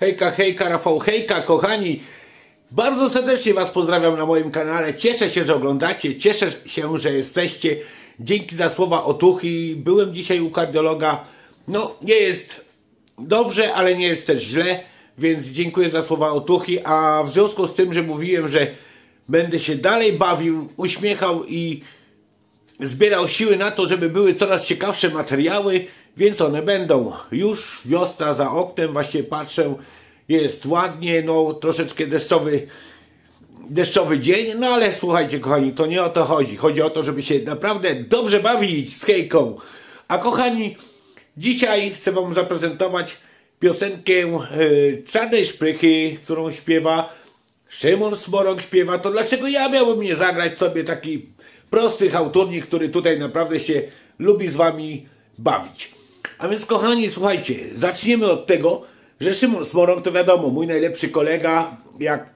Hejka, hejka, Rafał, hejka, kochani. Bardzo serdecznie Was pozdrawiam na moim kanale. Cieszę się, że oglądacie, cieszę się, że jesteście. Dzięki za słowa otuchy. Byłem dzisiaj u kardiologa. No, nie jest dobrze, ale nie jest też źle, więc dziękuję za słowa otuchy. A w związku z tym, że mówiłem, że będę się dalej bawił, uśmiechał i zbierał siły na to, żeby były coraz ciekawsze materiały, więc one będą. Już wiosna za oknem, właśnie patrzę, jest ładnie, no troszeczkę deszczowy, deszczowy dzień, no ale słuchajcie kochani, to nie o to chodzi. Chodzi o to, żeby się naprawdę dobrze bawić z hejką. A kochani, dzisiaj chcę wam zaprezentować piosenkę yy, Czarnej Szprychy, którą śpiewa Szymon Smorok śpiewa, to dlaczego ja miałbym nie zagrać sobie taki prosty hałturnik, który tutaj naprawdę się lubi z wami bawić. A więc kochani, słuchajcie, zaczniemy od tego, że Szymon Smorok to wiadomo, mój najlepszy kolega, jak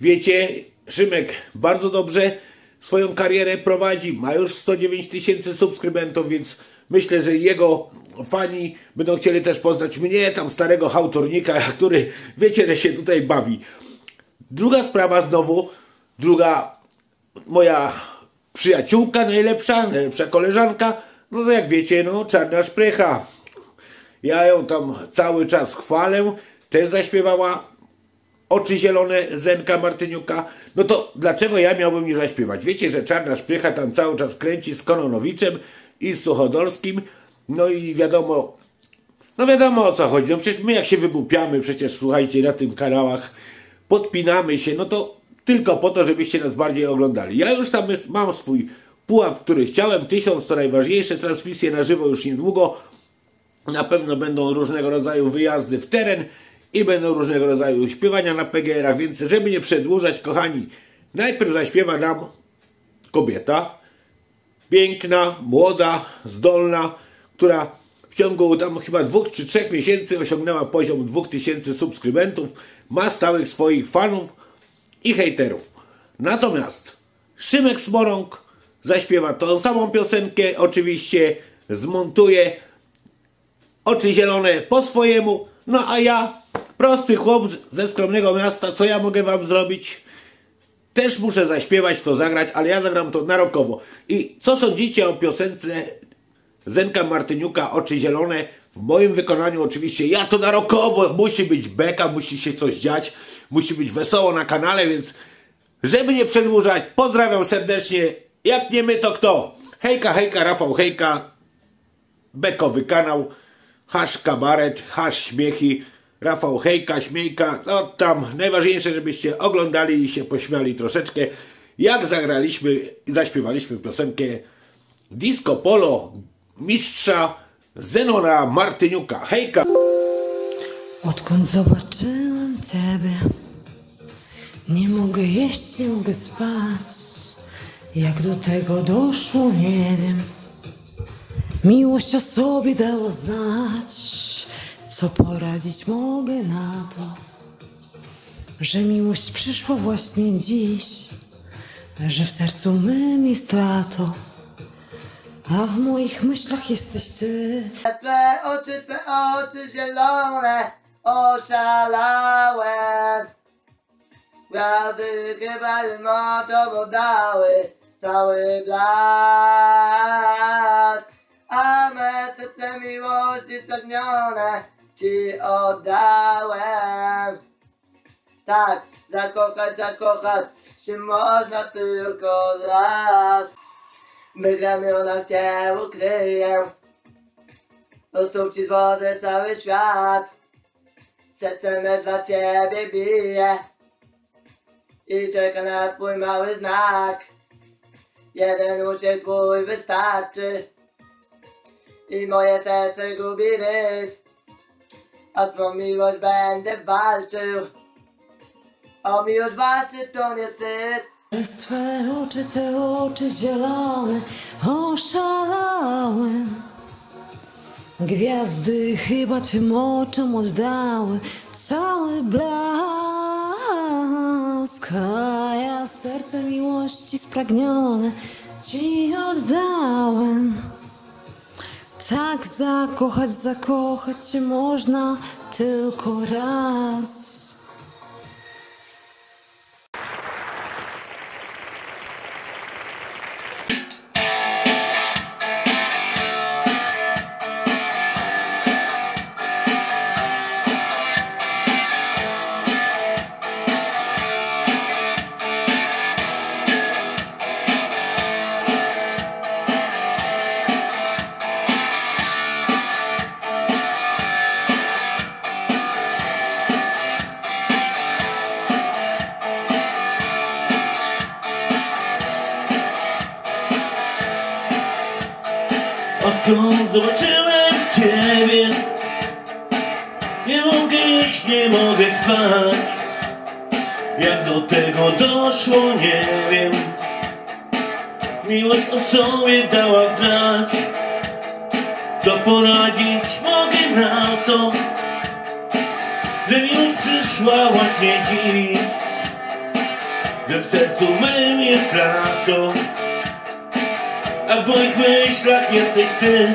wiecie, Szymek bardzo dobrze swoją karierę prowadzi, ma już 109 tysięcy subskrybentów, więc myślę, że jego fani będą chcieli też poznać mnie, tam starego hałturnika, który wiecie, że się tutaj bawi. Druga sprawa znowu, druga moja przyjaciółka najlepsza, najlepsza koleżanka, no to jak wiecie, no czarna szprycha. Ja ją tam cały czas chwalę, też zaśpiewała Oczy Zielone Zenka Martyniuka. No to dlaczego ja miałbym nie zaśpiewać? Wiecie, że czarna szprycha tam cały czas kręci z Kononowiczem i z Suchodolskim, no i wiadomo, no wiadomo o co chodzi. No przecież my jak się wygłupiamy, przecież słuchajcie, na tym kanałach podpinamy się, no to tylko po to, żebyście nas bardziej oglądali. Ja już tam mam swój pułap, który chciałem, tysiąc to najważniejsze, transmisje na żywo już niedługo. Na pewno będą różnego rodzaju wyjazdy w teren i będą różnego rodzaju śpiewania na PGR-ach, więc żeby nie przedłużać, kochani, najpierw zaśpiewa nam kobieta, piękna, młoda, zdolna, która w ciągu tam chyba dwóch czy trzech miesięcy osiągnęła poziom 2000 subskrybentów, ma stałych swoich fanów i hejterów. Natomiast Szymek Smorąg zaśpiewa tą samą piosenkę, oczywiście zmontuje oczy zielone po swojemu, no a ja, prosty chłop ze skromnego miasta, co ja mogę wam zrobić? Też muszę zaśpiewać, to zagrać, ale ja zagram to narokowo. I co sądzicie o piosence Zenka Martyniuka, Oczy Zielone? W moim wykonaniu oczywiście ja to narokowo, musi być beka, musi się coś dziać, musi być wesoło na kanale, więc żeby nie przedłużać, pozdrawiam serdecznie. Jak nie my, to kto? Hejka, hejka, Rafał, hejka. Bekowy kanał. Hasz kabaret, hasz śmiechy. Rafał, hejka, śmiejka. No tam, najważniejsze, żebyście oglądali i się pośmiali troszeczkę. Jak zagraliśmy i zaśpiewaliśmy piosenkę Disco Polo mistrza Zenona Martyniuka. Hejka! Odkąd zobaczyłem Ciebie, nie mogę jeść, nie mogę spać. Jak do tego doszło, nie wiem. Miłość o sobie dała znać, co poradzić mogę na to, że miłość przyszła właśnie dziś, że w sercu mym jest lato, a w moich myślach jesteś Ty. Twe oczy, twe oczy zielone, oszalałem. Gwiazdy chyba mocno dały cały blask. A me serce miłości spragnione Ci oddałem. Tak, zakochać, zakochać się można tylko raz. My ramiona Cię ukryję Do stóp Ci zwodzę cały świat Serce dla Ciebie bije I czeka na Twój mały znak. Jeden uciek Twój wystarczy. I moje serce gubi rys A Twą miłość będę walczył. O miłość walczyć to nie wstyd. Przez Twe oczy, te oczy zielone oszalałem. Gwiazdy chyba Twym oczom oddały cały blask, a ja serce miłości spragnione Ci oddałem. Tak zakochać, zakochać się można tylko raz. Odkąd zobaczyłem Ciebie. Nie mogę jeść, nie mogę spać. Jak do tego doszło, nie wiem. Miłość o sobie dała znać. To poradzić mogę na to Że już przyszła właśnie dziś. Że w sercu mym jest lato a w moich myślach jesteś ty.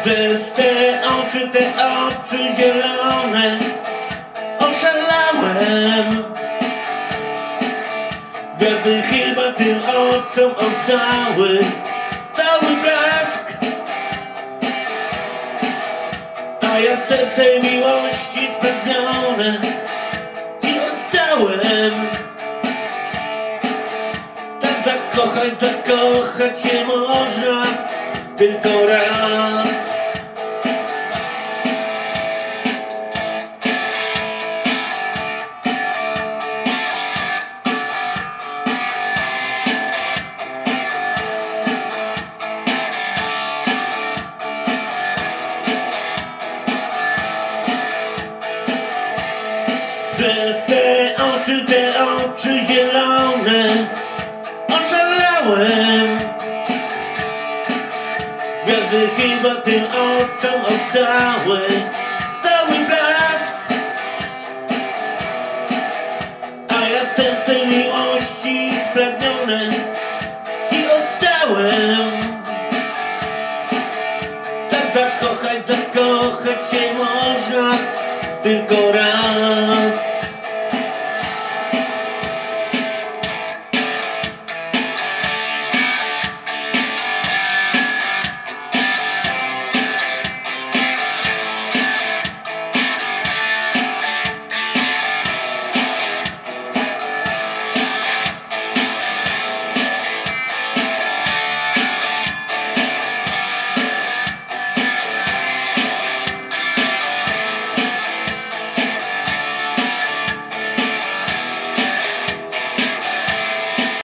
Przez te oczy, te oczy zielone Oszalałem. Gwiazdy chyba tym oczom oddały Cały blask. A ja serce miłości spragnione zakochać, zakochać się można tylko raz. Przez te oczy, te chyba tym oczom oddały cały blask. A ja serce miłości spragnione Ci oddałem. Tak zakochać, zakochać się można tylko